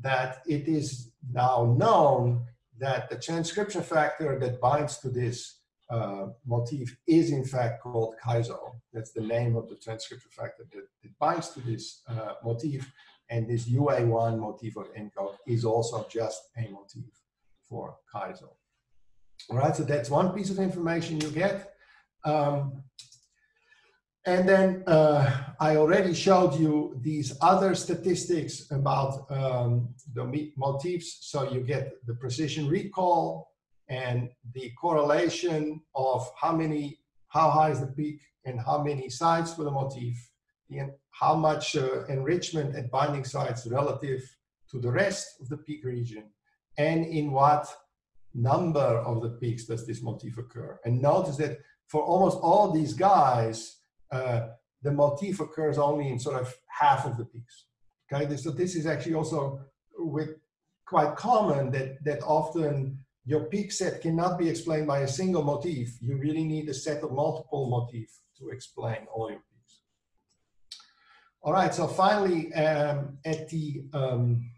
that it is now known that the transcription factor that binds to this uh, motif is in fact called Kaiso. That's the name of the transcription factor that, that binds to this uh, motif. And this UA1 motif of ENCODE is also just a motif for Kaiso. All right, so that's one piece of information you get. Um, and then uh, I already showed you these other statistics about um, the motifs. So you get the precision recall and the correlation of how many, how high is the peak and how many sites for the motif, and how much uh, enrichment at binding sites relative to the rest of the peak region, and in what number of the peaks does this motif occur. And notice that for almost all these guys, uh, the motif occurs only in sort of half of the peaks. Okay, so this is actually also with quite common that, that often your peak set cannot be explained by a single motif. You really need a set of multiple motifs to explain all your peaks. All right, so finally, um, at the um,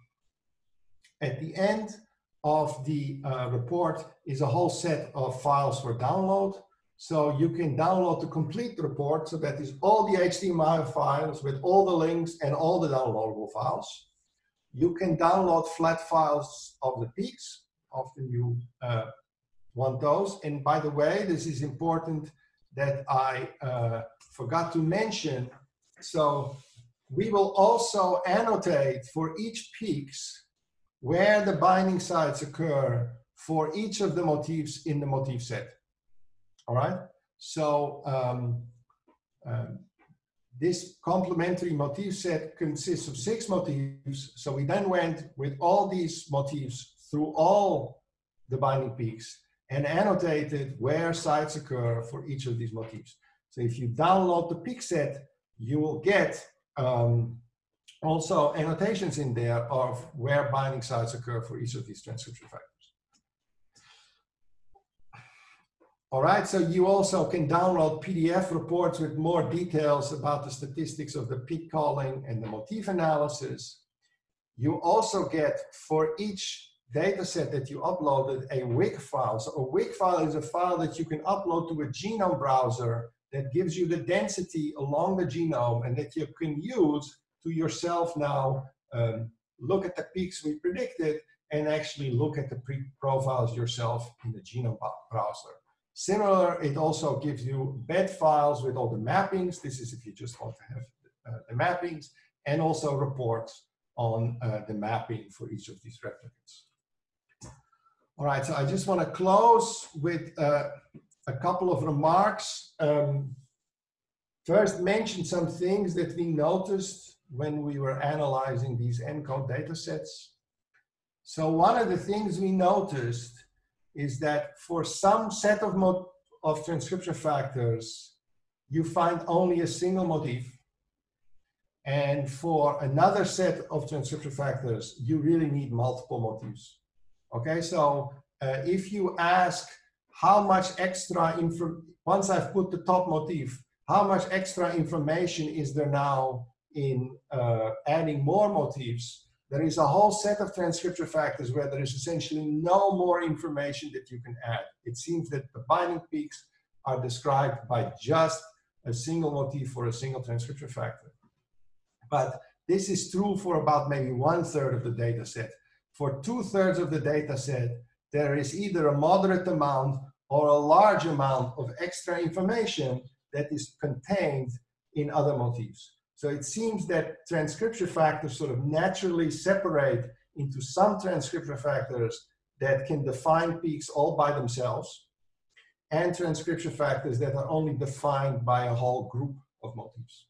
at the end of the uh, report is a whole set of files for download. So you can download the complete report. So that is all the HTML files with all the links and all the downloadable files. You can download flat files of the peaks. Often you uh, want those. And by the way, this is important that I uh, forgot to mention. So we will also annotate for each peaks where the binding sites occur for each of the motifs in the motif set. All right. So um, um, this complementary motif set consists of six motifs. So we then went with all these motifs through all the binding peaks and annotated where sites occur for each of these motifs. So if you download the peak set, you will get um, also annotations in there of where binding sites occur for each of these transcription factors. All right, so you also can download PDF reports with more details about the statistics of the peak calling and the motif analysis. You also get for each data set that you uploaded a WIG file. So a WIG file is a file that you can upload to a genome browser that gives you the density along the genome and that you can use to yourself now um, look at the peaks we predicted and actually look at the profiles yourself in the genome browser. Similar, it also gives you bed files with all the mappings. This is if you just want to have uh, the mappings and also reports on uh, the mapping for each of these replicates. All right, so I just want to close with uh, a couple of remarks. Um, first, mention some things that we noticed when we were analyzing these ENCODE data sets. So one of the things we noticed is that for some set of, of transcription factors, you find only a single motif. And for another set of transcription factors, you really need multiple motifs. Okay, so uh, if you ask how much extra info, once I've put the top motif, how much extra information is there now in uh, adding more motifs, there is a whole set of transcription factors where there is essentially no more information that you can add. It seems that the binding peaks are described by just a single motif for a single transcription factor. But this is true for about maybe one third of the data set. For two thirds of the data set, there is either a moderate amount or a large amount of extra information that is contained in other motifs. So it seems that transcription factors sort of naturally separate into some transcription factors that can define peaks all by themselves and transcription factors that are only defined by a whole group of motifs.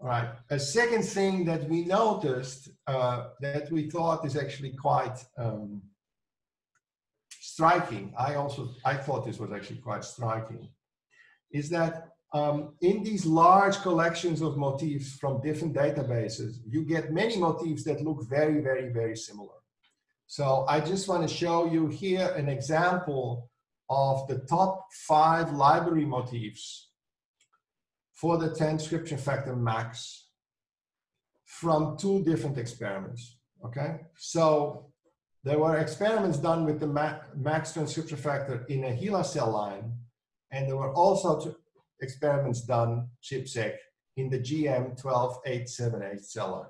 All right, a second thing that we noticed uh, that we thought is actually quite um, striking, I also, I thought this was actually quite striking, is that um, in these large collections of motifs from different databases, you get many motifs that look very, very, very similar. So I just want to show you here an example of the top five library motifs for the transcription factor max from two different experiments, okay? So there were experiments done with the max transcription factor in a HeLa cell line, and there were also experiments done, ChIP-seq, in the GM12878 cell line.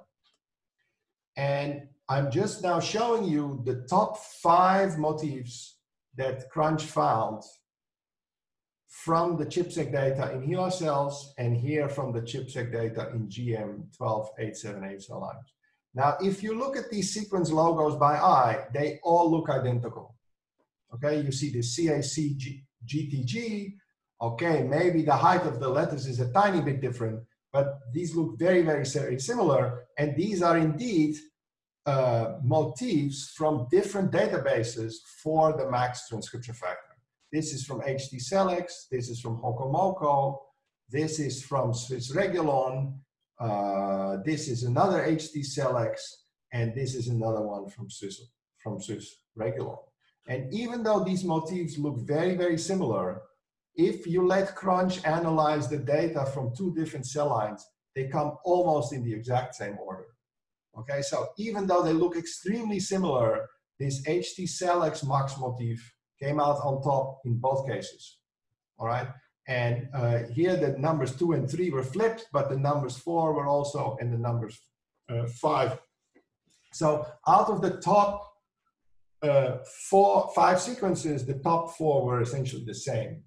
And I'm just now showing you the top five motifs that Crunch found from the ChIP-seq data in HeLa cells and here from the ChIP-seq data in GM12878 cell lines. Now, if you look at these sequence logos by eye, they all look identical. Okay, you see the CAC GTG, Okay, maybe the height of the letters is a tiny bit different, but these look very, very, similar. And these are indeed uh, motifs from different databases for the max transcription factor. This is from HT-Selex, this is from HOCOMOCO, this is from Swiss Regulon, uh, this is another HT-Selex, and this is another one from Swiss, from Swiss Regulon. And even though these motifs look very, very similar, if you let Crunch analyze the data from two different cell lines, they come almost in the exact same order. Okay, so even though they look extremely similar, this HT-SELEX max motif came out on top in both cases. All right, and uh, here the numbers two and three were flipped, but the numbers four were also, and the numbers uh, five. So out of the top uh, four, five sequences, the top four were essentially the same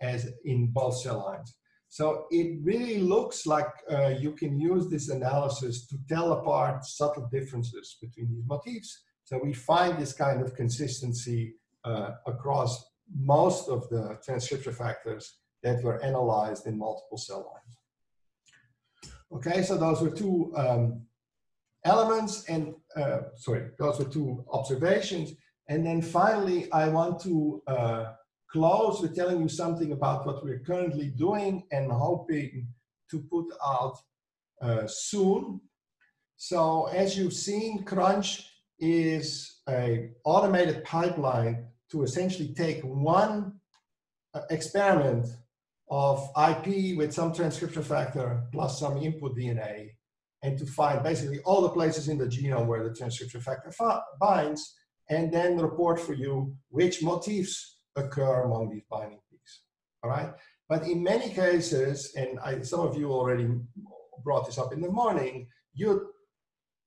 as in both cell lines. So it really looks like uh, you can use this analysis to tell apart subtle differences between these motifs. So we find this kind of consistency uh, across most of the transcription factors that were analyzed in multiple cell lines. Okay, so those were two um, elements and, uh, sorry, those were two observations. And then finally, I want to uh, close with telling you something about what we're currently doing and hoping to put out uh, soon. So as you've seen, Crunch is a automated pipeline to essentially take one uh, experiment of IP with some transcription factor plus some input DNA and to find basically all the places in the genome where the transcription factor binds and then report for you which motifs occur among these binding peaks. All right. But in many cases, and I, some of you already brought this up in the morning, you're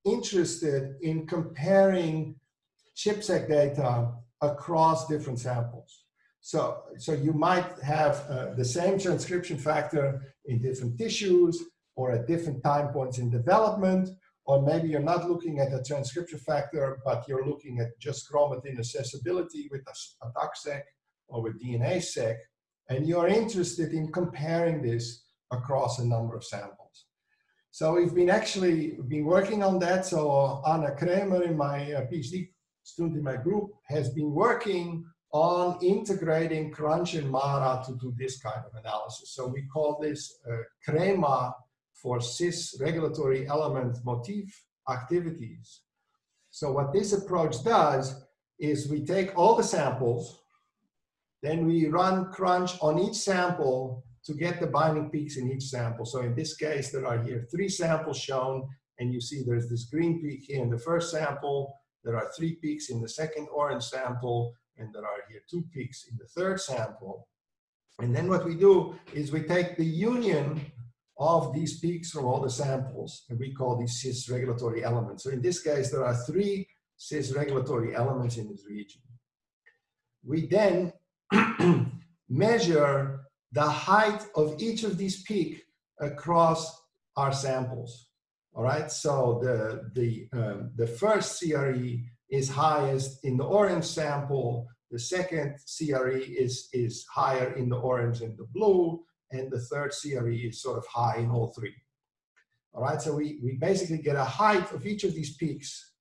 interested in comparing ChIP-seq data across different samples. So, so you might have uh, the same transcription factor in different tissues or at different time points in development, or maybe you're not looking at a transcription factor, but you're looking at just chromatin accessibility with a, a or with DNA-seq, and you're interested in comparing this across a number of samples. So we've been actually been working on that. So Anna Kramer, in my uh, PhD student in my group, has been working on integrating Crunch and MARA to do this kind of analysis. So we call this uh, CREMA for cis regulatory element motif activities. So what this approach does is we take all the samples, then we run crunch on each sample to get the binding peaks in each sample. So in this case, there are here three samples shown, and you see there's this green peak here in the first sample, there are three peaks in the second orange sample, and there are here two peaks in the third sample. And then what we do is we take the union of these peaks from all the samples, and we call these cis regulatory elements. So in this case, there are three cis regulatory elements in this region. We then measure the height of each of these peaks across our samples. All right, so the, the, um, the first CRE is highest in the orange sample, the second CRE is, is higher in the orange and the blue, and the third CRE is sort of high in all three. All right, so we, we basically get a height of each of these peaks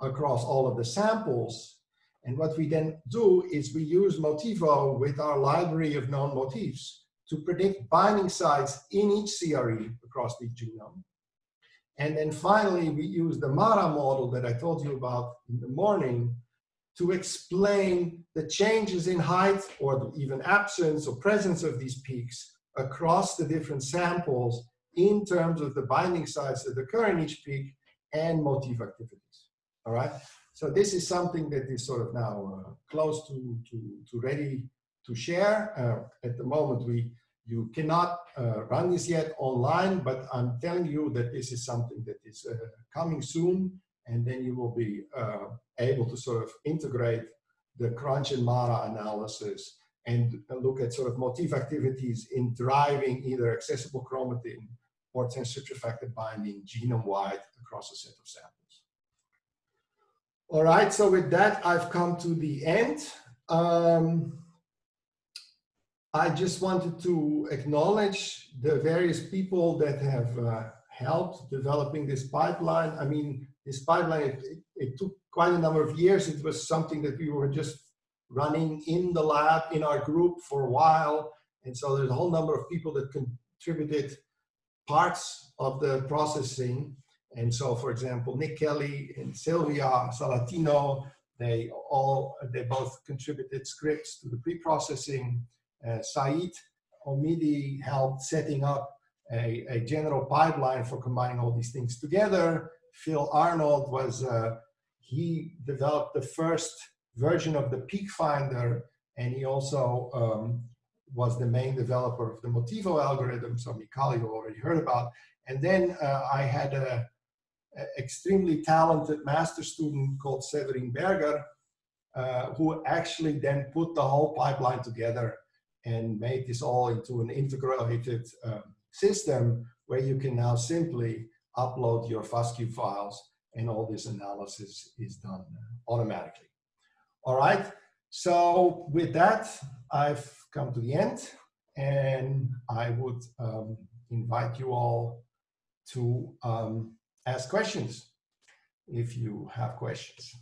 across all of the samples and what we then do is we use MotEvo with our library of known motifs to predict binding sites in each CRE across the genome. And then finally, we use the MARA model that I told you about in the morning to explain the changes in height or even absence or presence of these peaks across the different samples in terms of the binding sites that occur in each peak and motif activities. All right. So this is something that is sort of now uh, close to, to, to ready to share. Uh, at the moment, we you cannot uh, run this yet online, but I'm telling you that this is something that is uh, coming soon, and then you will be uh, able to sort of integrate the crunch and MARA analysis and look at sort of motif activities in driving either accessible chromatin or transcription factor binding genome-wide across a set of samples. All right, so with that, I've come to the end. Um, I just wanted to acknowledge the various people that have uh, helped developing this pipeline. I mean, this pipeline, it, it, took quite a number of years. It was something that we were just running in the lab in our group for a while. And so there's a whole number of people that contributed parts of the processing. And so, for example, Nick Kelly and Sylvia Salatino, they all, they both contributed scripts to the pre-processing. Uh, Saeed Omidi helped setting up a, a, general pipeline for combining all these things together. Phil Arnold was, uh, he developed the first version of the peak finder and he also um, was the main developer of the MotEvo algorithm, so Mikali you already heard about. And then uh, I had a, a, extremely talented master student called Severin Berger, uh, who actually then put the whole pipeline together and made this all into an integrated um, system where you can now simply upload your FASTQ files and all this analysis is done automatically. All right, so with that, I've come to the end and I would um, invite you all to um, ask questions if you have questions.